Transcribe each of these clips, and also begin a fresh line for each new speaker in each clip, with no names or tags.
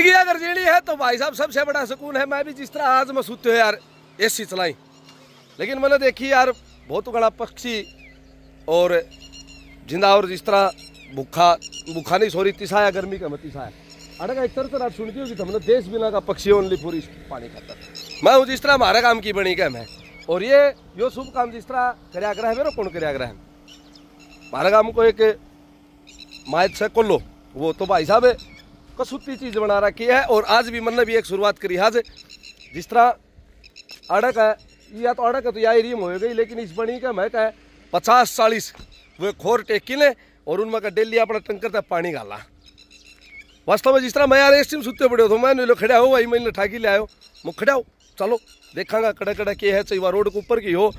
ज़िंदगी अगर जीनी है तो भाई साहब सबसे बड़ा सुकून है। मैं भी जिस तरह आज मैं सूते यार एसी चलाई। लेकिन मैंने देखी यार, बहुत बड़ा पक्षी और ज़िंदा और जिस तरह भूखा भूखा नहीं सॉरी तिसाया, गर्मी का मत तिसाया। अरे का एक तरह तरह सुनती होगी तो हमने देश बिना का पक्षी ओनली पूरी पानी खाता। मैं हूँ जिस तरह हमारा काम की बनी का मैं? और ये, यो शुभ काम जिस तरह करयाग्रह है, मेरा कौन करयाग्रह है। हमारा काम को एक मायत से कोलो वो तो भाई साहब कसूती चीज़ बना रखी है और आज भी मैंने भी एक शुरुआत करी। आज जिस तरह अड़क है, या तो अड़क है तो यही रीम हो गई, लेकिन इस बनी का मैं है पचास चालीस। वो खोर टेकी ने और उनमें का डेली अपना टंकर तक पानी गाला। वास्तव में जिस तरह मैं यार इस टाइम सुते पड़े हो तो मैं लो खड़ा हो भाई मैंने ठाकी ले आयो। मुँह खड़ा हो, चलो देखागा कड़ा कड़ा के है चाहे वह रोड के ऊपर की हो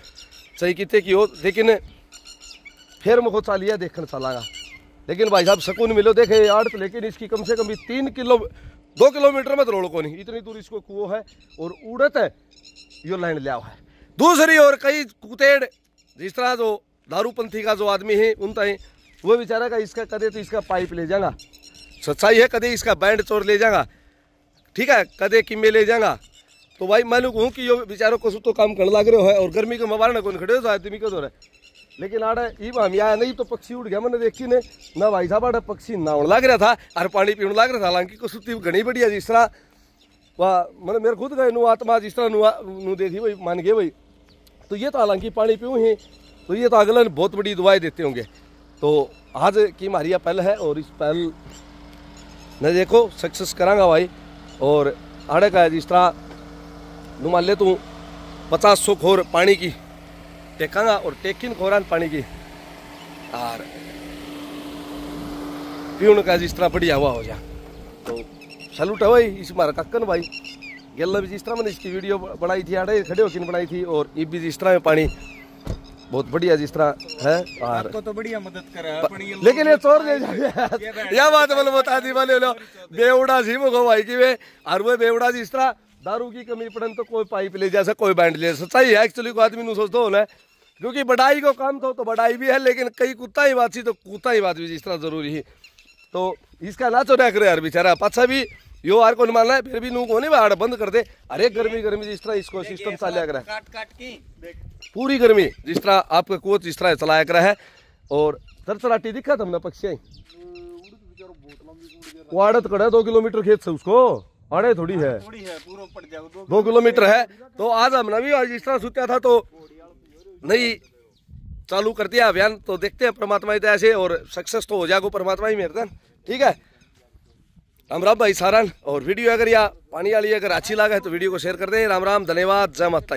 चाहे कितने की हो, लेकिन फिर मुझको चालिया देखने चलागा लेकिन भाई साहब, सुकून मिलो। देखे आड़त, लेकिन इसकी कम से कम तीन किलो, दो किलोमीटर में तो रोड को नहीं इतनी दूर इसको कुओ है और उड़त है, यो लाइन लिया है। दूसरी और कई कुतेड़, जिस तरह जो दारूपंथी का जो आदमी है, उन तय वो बेचारा का इसका कदे तो इसका पाइप ले जाएगा। सच्चाई है, कदे इसका बैंड चोर ले जाएगा। ठीक है, कदे किमे ले जाएगा। तो भाई मैं कहूँ कि यो बेचारों को तो काम कर लग रहे हो है, और गर्मी के मवार ना कौन खड़े हो आदमी को दो लेकिन आड़े, ई हम आया नहीं तो पक्षी उड़ गया, मैंने देखी ने, ना भाई साहब, आड़े पक्षी नहाने लग रहा था और पानी पीने लग रहा था, हालाँकि को सुती घनी बढ़िया जिस तरह, वाह, मैंने मेरे खुद गए नु आत्मा जिस तरह नु देखी भाई, मान गए भाई। तो ये तो हालाँकि पानी पीऊँ ही तो ये तो अगले बहुत बड़ी दुआएँ देते होंगे। तो आज की हमारी पहल है, और इस पहल ने देखो सक्सेस करांगा भाई, और आड़े का जिस तरह मान ले तू, पचास सौ खोर पानी की। टेकांगा और टेकिन खोरान पानी की और पीण का जिस तरह बढ़िया हुआ हो जा तो सैल्यूट है भाई इस मारा कक्कन भाई गेल भी जिस तरह मैंने इसकी वीडियो बनाई थी आड़े खड़े होकर बनाई थी और ये भी जिस तरह में पानी बहुत बढ़िया जिस तरह है और
तो, तो बढ़िया मदद कर
लेकिन ये चोर दे यह बात मैंने बता दी बोले लो बेवड़ा सी मुझको भाई की वे और वो बेवड़ा जिस तरह दारू की कमी पड़न तो कोई पाइप ले जा कोई बैंड ले सच्चाई है एक्चुअली को आदमी सोचता हो ना क्योंकि बढ़ाई को काम तो, तो बढ़ाई भी है लेकिन कई कुत्ता ही बात तो कुत्ता ही बात भी जिस तरह ज़रूरी है। तो इसका ना चोरा करे यार बेचारा। पाछा भी यो आर को मानना है फिर भी नू को नहीं बाहर बंद कर दे। अरे गर्मी गर्मी जिस तरह इसको सिस्टम चलाया कर
काट काट की।
पूरी गर्मी जिस तरह आपका कोच जिस तरह चलाया कर है और तरतराटी दिखा था हमने पक्षी वो आड़त कड़ा दो किलोमीटर खेत से उसको? अड़े थोड़ी है।
है
दो किलोमीटर है। तो आज हमने भी आज जिस तरह सोचा था तो नहीं चालू कर दिया अभियान तो देखते हैं परमात्मा ही ऐसे और सक्सेस तो हो जाएगा परमात्मा ही मेरे ठीक है? राम राम भाई सारण और वीडियो अगर या पानी वाली अगर अच्छी लगा है तो वीडियो को शेयर कर दें। राम राम, धन्यवाद। जय माता